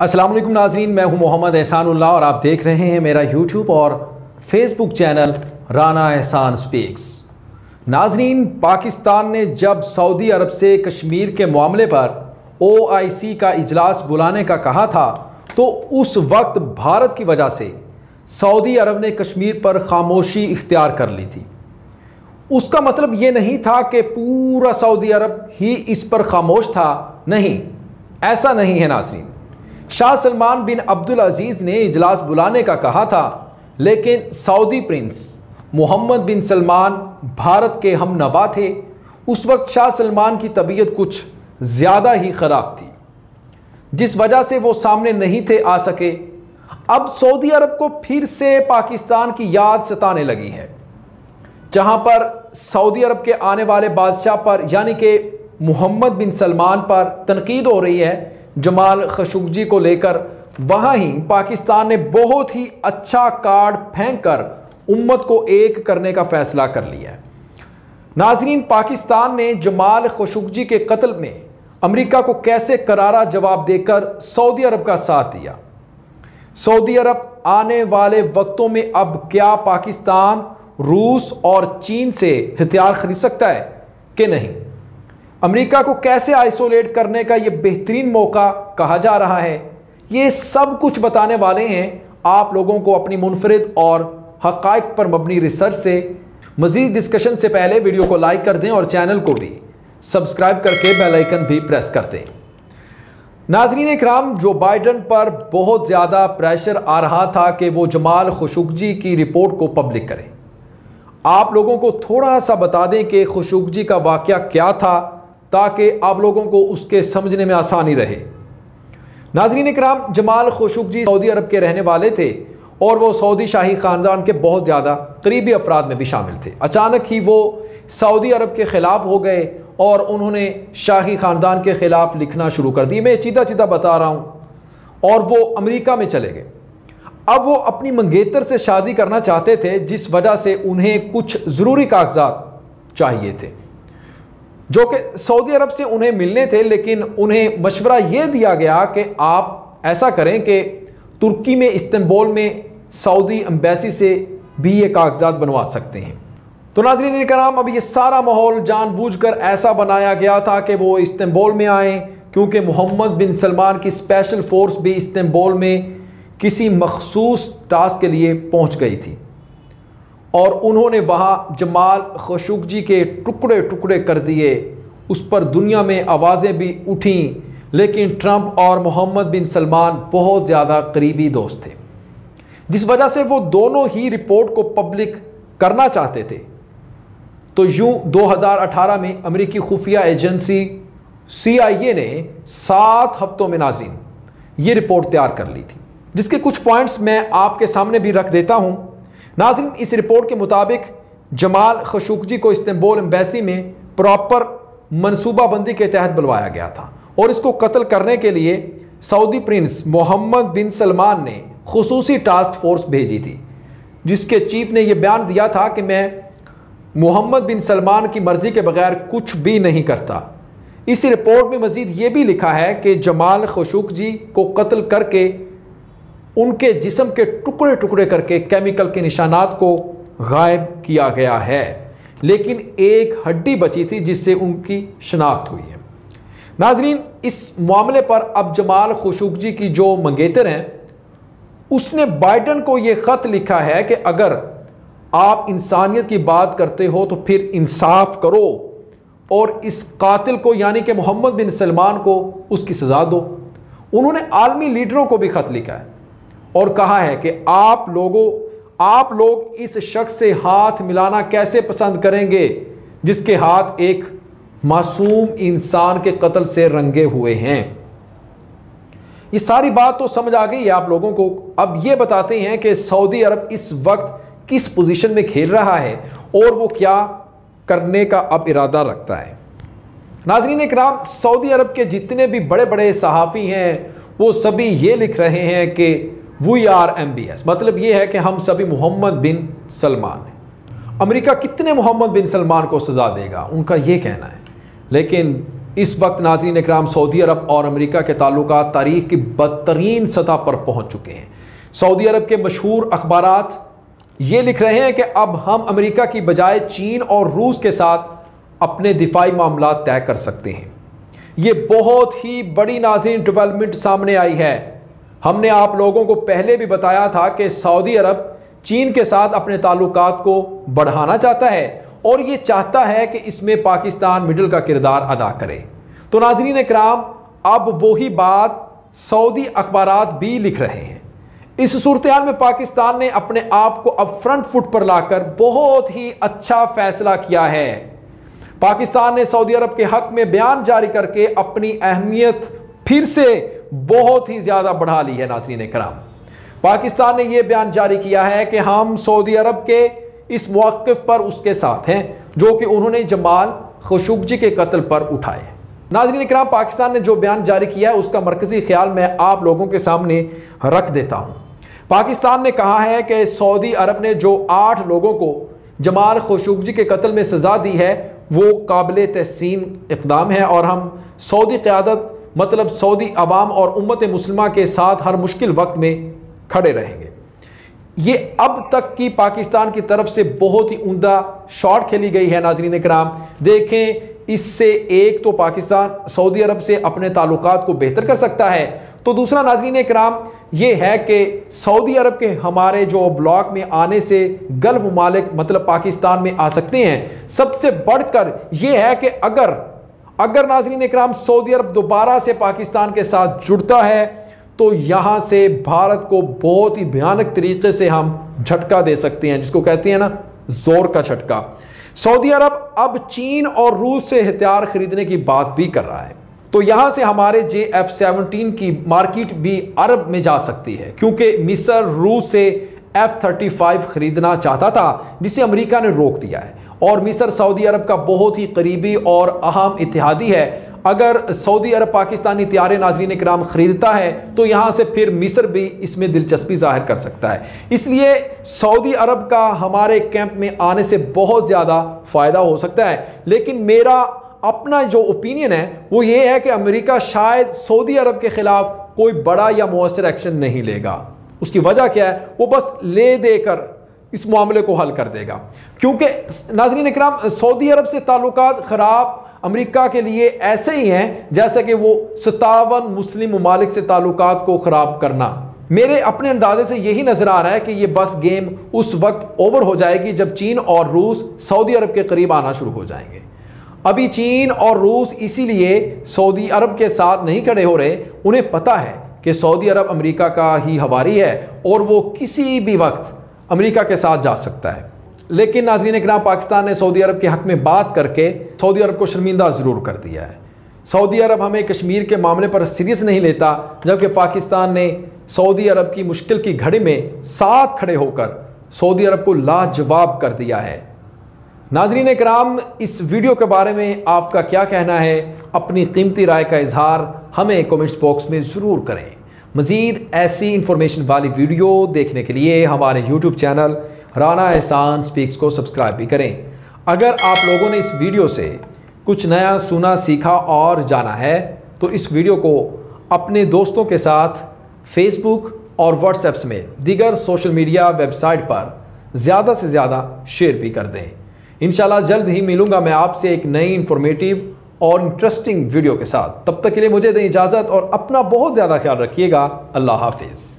अस्सलाम वालेकुम नाजरीन, मैं हूँ मोहम्मद एहसानुल्लाह और आप देख रहे हैं मेरा यूट्यूब और फेसबुक चैनल राना एहसान स्पीक्स। नाजरीन, पाकिस्तान ने जब सऊदी अरब से कश्मीर के मामले पर ओ आई सी का इजलास बुलाने का कहा था तो उस वक्त भारत की वजह से सऊदी अरब ने कश्मीर पर खामोशी इख्तियार कर ली थी। उसका मतलब ये नहीं था कि पूरा सऊदी अरब ही इस पर खामोश था, नहीं, ऐसा नहीं है नाजीन शाह सलमान बिन अब्दुल अज़ीज़ ने इजलास बुलाने का कहा था, लेकिन Saudi prince Mohammed bin Salman Bharat के हम नवा थे। उस वक्त शाह सलमान की तबीयत कुछ ज़्यादा ही ख़राब थी, जिस वजह से वो सामने नहीं थे आ सके। अब सऊदी अरब को फिर से पाकिस्तान की याद सताने लगी है, जहाँ पर सऊदी अरब के आने वाले बादशाह पर, यानी कि मोहम्मद बिन सलमान पर तनकीद हो रही है जमाल खशुगजी को लेकर, वहाँ ही पाकिस्तान ने बहुत ही अच्छा कार्ड फेंक कर उम्मत को एक करने का फैसला कर लिया है। नाजरीन, पाकिस्तान ने जमाल खशुगजी के कत्ल में अमेरिका को कैसे करारा जवाब देकर सऊदी अरब का साथ दिया? सऊदी अरब आने वाले वक्तों में अब क्या पाकिस्तान, रूस और चीन से हथियार खरीद सकता है कि नहीं? अमेरिका को कैसे आइसोलेट करने का यह बेहतरीन मौका कहा जा रहा है, ये सब कुछ बताने वाले हैं आप लोगों को अपनी मुनफरद और हकाइक पर मबनी रिसर्च से। मजीद डिस्कशन से पहले वीडियो को लाइक कर दें और चैनल को भी सब्सक्राइब करके बेल आइकन भी प्रेस कर दें। नाजरीन कराम जो बाइडन पर बहुत ज़्यादा प्रेशर आ रहा था कि वो जमाल खुशुगजी की रिपोर्ट को पब्लिक करें। आप लोगों को थोड़ा सा बता दें कि खुशुगजी का वाक़ क्या था ताकि आप लोगों को उसके समझने में आसानी रहे। नाजरीन कराम जमाल खुशुगजी सऊदी अरब के रहने वाले थे और वो सऊदी शाही ख़ानदान के बहुत ज़्यादा करीबी अफराद में भी शामिल थे। अचानक ही वो सऊदी अरब के ख़िलाफ़ हो गए और उन्होंने शाही ख़ानदान के ख़िलाफ़ लिखना शुरू कर दी। मैं चीदा चीदा बता रहा हूँ, और वो अमेरिका में चले गए। अब वो अपनी मंगेतर से शादी करना चाहते थे, जिस वजह से उन्हें कुछ ज़रूरी कागजात चाहिए थे। जो कि सऊदी अरब से उन्हें मिलने थे, लेकिन उन्हें मशवरा ये दिया गया कि आप ऐसा करें कि तुर्की में, इस्तंबुल में सऊदी एम्बेसी से भी ये कागजात बनवा सकते हैं। तो नाजरीन कराम, अब ये सारा माहौल जानबूझकर ऐसा बनाया गया था कि वो इस्तंबुल में आए, क्योंकि मोहम्मद बिन सलमान की स्पेशल फोर्स भी इस्तंबुल में किसी मखसूस टास्क के लिए पहुँच गई थी। और उन्होंने वहाँ जमाल खशुगजी के टुकड़े टुकड़े कर दिए। उस पर दुनिया में आवाज़ें भी उठी, लेकिन ट्रंप और मोहम्मद बिन सलमान बहुत ज़्यादा करीबी दोस्त थे। जिस वजह से वो दोनों ही रिपोर्ट को पब्लिक करना चाहते थे। तो यूँ 2018 में अमेरिकी खुफिया एजेंसी सीआईए ने सात हफ्तों में नाजिन ये रिपोर्ट तैयार कर ली थी। जिसके कुछ पॉइंट्स मैं आपके सामने भी रख देता हूँ। नाजिन, इस रिपोर्ट के मुताबिक जमाल खशुकजी को इस्तेंबुल एम्बेसी में प्रॉपर मनसूबाबंदी के तहत बुलवाया गया था और इसको कत्ल करने के लिए Saudi prince Mohammed bin Salman ने खसूसी टास्क फोर्स भेजी थी, जिसके चीफ ने यह बयान दिया था कि मैं मोहम्मद बिन सलमान की मर्ज़ी के बगैर कुछ भी नहीं करता। इस रिपोर्ट में मजीद ये भी लिखा है कि जमाल खशुक जी को कत्ल करके उनके जिसम के टुकड़े टुकड़े करके केमिकल के निशानात को गायब किया गया है। लेकिन एक हड्डी बची थी जिससे उनकी शनाख्त हुई है। नाजरीन, इस मामले पर अब जमाल खुशुकजी की जो मंगेतर हैं, उसने बाइडन को यह ख़त लिखा है कि अगर आप इंसानियत की बात करते हो तो फिर इंसाफ करो और इस कातिल को यानी कि मोहम्मद बिन सलमान को उसकी सज़ा दो। उन्होंने आलमी लीडरों को भी ख़त लिखा है। और कहा है कि आप लोगों, आप लोग इस शख्स से हाथ मिलाना कैसे पसंद करेंगे, जिसके हाथ एक मासूम इंसान के कत्ल से रंगे हुए हैं। ये सारी बात तो समझ आ गई है आप लोगों को। अब ये बताते हैं कि सऊदी अरब इस वक्त किस पोजीशन में खेल रहा है और वो क्या करने का अब इरादा रखता है। नाजरीन कराम सऊदी अरब के जितने भी बड़े बड़े सहाफ़ी हैं, वो सभी ये लिख रहे हैं कि we are M B S मतलब ये है कि हम सभी मोहम्मद बिन सलमान हैं। अमेरिका कितने मोहम्मद बिन सलमान को सज़ा देगा? उनका ये कहना है। लेकिन इस वक्त नाजीन कराम सऊदी अरब और अमेरिका के ताल्लुक तारीख की बदतरीन सतह पर पहुँच चुके हैं। सऊदी अरब के मशहूर अखबार ये लिख रहे हैं कि अब हम अमेरिका की बजाय चीन और रूस के साथ अपने दिफाई मामला तय कर सकते हैं। ये बहुत ही बड़ी नाजीन डेवलपमेंट सामने आई है। हमने आप लोगों को पहले भी बताया था कि सऊदी अरब चीन के साथ अपने ताल्लुक को बढ़ाना चाहता है और ये चाहता है कि इसमें पाकिस्तान मिडल का किरदार अदा करे। तो नाजरीन कराम अब वही बात सऊदी अखबार भी लिख रहे हैं। इस सूरत में पाकिस्तान ने अपने आप को अब फ्रंट फुट पर लाकर बहुत ही अच्छा फैसला किया है। पाकिस्तान ने सऊदी अरब के हक में बयान जारी करके अपनी अहमियत फिर से बहुत ही ज़्यादा बढ़ा ली है नाजरीन कराम। पाकिस्तान ने यह बयान जारी किया है कि हम सऊदी अरब के इस मौक़ पर उसके साथ हैं, जो कि उन्होंने जमाल खशुगजी के कत्ल पर उठाए। नाजरीन कराम, पाकिस्तान ने जो बयान जारी किया है, उसका मरकजी ख्याल मैं आप लोगों के सामने रख देता हूँ। पाकिस्तान ने कहा है कि सऊदी अरब ने जो आठ लोगों को जमाल खशुगजी के कत्ल में सज़ा दी है, वो काबिल तहसीन इकदाम है और हम सऊदी क़्यादत मतलब सऊदी अवाम और उम्मत मुसलमा के साथ हर मुश्किल वक्त में खड़े रहेंगे। ये अब तक की पाकिस्तान की तरफ़ से बहुत ही उमदा शॉट खेली गई है, नाजरीन कराम देखें, इससे एक तो पाकिस्तान सऊदी अरब से अपने ताल्लुक को बेहतर कर सकता है। तो दूसरा, नाजरीन कराम ये है कि सऊदी अरब के हमारे जो ब्लॉक में आने से गल्फ ममालिक मतलब पाकिस्तान में आ सकते हैं। सबसे बढ़कर यह है कि अगर अगर नाजरीन कराम सऊदी अरब दोबारा से पाकिस्तान के साथ जुड़ता है तो यहाँ से भारत को बहुत ही भयानक तरीके से हम झटका दे सकते हैं, जिसको कहते हैं ना, ज़ोर का झटका। सऊदी अरब अब चीन और रूस से हथियार खरीदने की बात भी कर रहा है। तो यहाँ से हमारे जे एफ़ सेवनटीन की मार्केट भी अरब में जा सकती है, क्योंकि मिस्र रूस से एफ़ थर्टी फाइव खरीदना चाहता था, जिसे अमेरिका ने रोक दिया है। और मिस्र सऊदी अरब का बहुत ही करीबी और अहम इतिहादी है। अगर सऊदी अरब पाकिस्तानी त्यारे नाजरीन कराम ख़रीदता है तो यहाँ से फिर मिस्र भी इसमें दिलचस्पी ज़ाहिर कर सकता है। इसलिए सऊदी अरब का हमारे कैंप में आने से बहुत ज़्यादा फ़ायदा हो सकता है। लेकिन मेरा अपना जो ओपिनियन है, वो ये है कि अमेरिका शायद सऊदी अरब के ख़िलाफ़ कोई बड़ा या मौसर एक्शन नहीं लेगा। उसकी वजह क्या है? वो बस ले देकर इस मामले को हल कर देगा। क्योंकि नाजरीन कराम सऊदी अरब से ताल्लुक ख़राब अमेरिका के लिए ऐसे ही हैं, जैसे कि वो सतावन मुस्लिम ममालिक से ताल्लुक को ख़राब करना। मेरे अपने अंदाजे से यही नज़र आ रहा है कि ये बस गेम उस वक्त ओवर हो जाएगी जब चीन और रूस सऊदी अरब के करीब आना शुरू हो जाएँगे। अभी चीन और रूस इसीलिए सऊदी अरब के साथ नहीं खड़े हो रहे, उन्हें पता है कि सऊदी अरब अमेरिका का ही हवारी है और वो किसी भी वक्त अमेरिका के साथ जा सकता है। लेकिन नाजरीन कराम पाकिस्तान ने सऊदी अरब के हक में बात करके सऊदी अरब को शर्मिंदा ज़रूर कर दिया है। सऊदी अरब हमें कश्मीर के मामले पर सीरियस नहीं लेता, जबकि पाकिस्तान ने सऊदी अरब की मुश्किल की घड़ी में साथ खड़े होकर सऊदी अरब को लाजवाब कर दिया है। नाजरीन कराम इस वीडियो के बारे में आपका क्या कहना है? अपनी कीमती राय का इजहार हमें कमेंट्स बॉक्स में ज़रूर करें। मज़ीद ऐसी इंफॉर्मेशन वाली वीडियो देखने के लिए हमारे यूट्यूब चैनल राना एहसान स्पीक्स को सब्सक्राइब भी करें। अगर आप लोगों ने इस वीडियो से कुछ नया सुना, सीखा और जाना है तो इस वीडियो को अपने दोस्तों के साथ फेसबुक और व्हाट्सएप में दीगर सोशल मीडिया वेबसाइट पर ज़्यादा से ज़्यादा शेयर भी कर दें। इन जल्द ही मिलूँगा मैं आपसे एक नई इन्फॉर्मेटिव और इंटरेस्टिंग वीडियो के साथ। तब तक के लिए मुझे दें इजाज़त और अपना बहुत ज़्यादा ख्याल रखिएगा। अल्लाह हाफिज़।